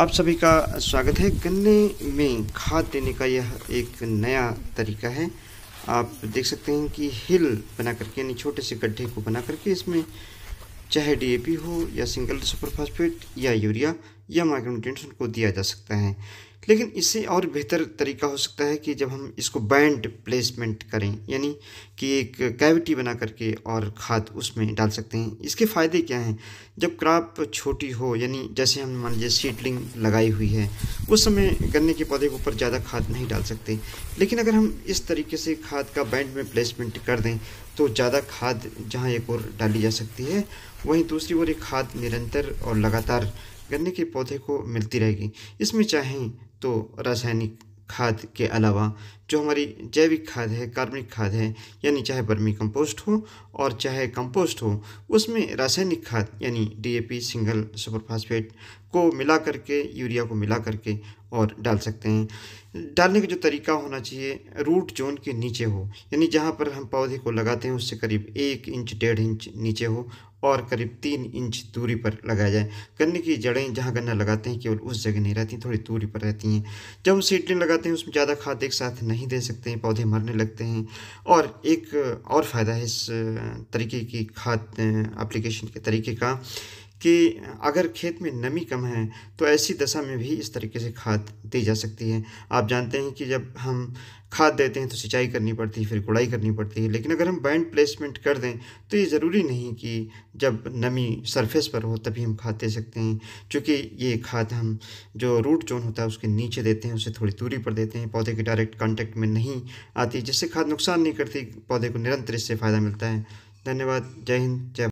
आप सभी का स्वागत है। गन्ने में खाद देने का यह एक नया तरीका है। आप देख सकते हैं कि हिल बना करके यानी छोटे से गड्ढे को बना करके इसमें चाहे डीएपी हो या सिंगल सुपर फास्फेट या यूरिया या माइक्रोन्यूट्रिएंट्स को दिया जा सकता है। लेकिन इससे और बेहतर तरीका हो सकता है कि जब हम इसको बैंड प्लेसमेंट करें, यानी कि एक कैविटी बना करके और खाद उसमें डाल सकते हैं। इसके फ़ायदे क्या हैं? जब क्रॉप छोटी हो, यानी जैसे हम मान लीजिए सीडलिंग लगाई हुई है, उस समय गन्ने के पौधे के ऊपर ज़्यादा खाद नहीं डाल सकते। लेकिन अगर हम इस तरीके से खाद का बैंड में प्लेसमेंट कर दें तो ज़्यादा खाद जहाँ एक और डाली जा सकती है, वहीं दूसरी ओर एक खाद निरंतर और लगातार गन्ने के पौधे को मिलती रहेगी। इसमें चाहें तो रासायनिक खाद के अलावा जो हमारी जैविक खाद है, कार्बनिक खाद है, यानी चाहे बर्मी कंपोस्ट हो और चाहे कंपोस्ट हो, उसमें रासायनिक खाद यानी डीएपी सिंगल सुपर फास्फेट को मिला करके, यूरिया को मिला करके और डाल सकते हैं। डालने का जो तरीका होना चाहिए, रूट जोन के नीचे हो, यानी जहाँ पर हम पौधे को लगाते हैं उससे करीब एक इंच, डेढ़ इंच नीचे हो और करीब तीन इंच दूरी पर लगाया जाए। गन्ने की जड़ें जहाँ गन्ना लगाते हैं केवल उस जगह नहीं रहती, थोड़ी दूरी पर रहती हैं। जब हम सीडलिंग लगाते हैं, उसमें ज़्यादा खाद एक साथ नहीं दे सकते हैं, पौधे मरने लगते हैं और एक और फ़ायदा है इस तरीके की खाद एप्लीकेशन के तरीके का। कि अगर खेत में नमी कम है तो ऐसी दशा में भी इस तरीके से खाद दी जा सकती है। आप जानते हैं कि जब हम खाद देते हैं तो सिंचाई करनी पड़ती है फिर गुड़ाई करनी पड़ती है। लेकिन अगर हम बैंड प्लेसमेंट कर दें तो ये ज़रूरी नहीं कि जब नमी सरफेस पर हो, तभी हम खाद दे सकते हैं। क्योंकि ये खाद हम जो रूट जोन होता है, उसके नीचे देते हैं, उसे थोड़ी दूरी पर देते हैं। पौधे के डायरेक्ट कॉन्टैक्ट में नहीं आती, जिससे खाद नुकसान नहीं करती, पौधे को निरंतर इससे फ़ायदा मिलता है। धन्यवाद। जय हिंद। जय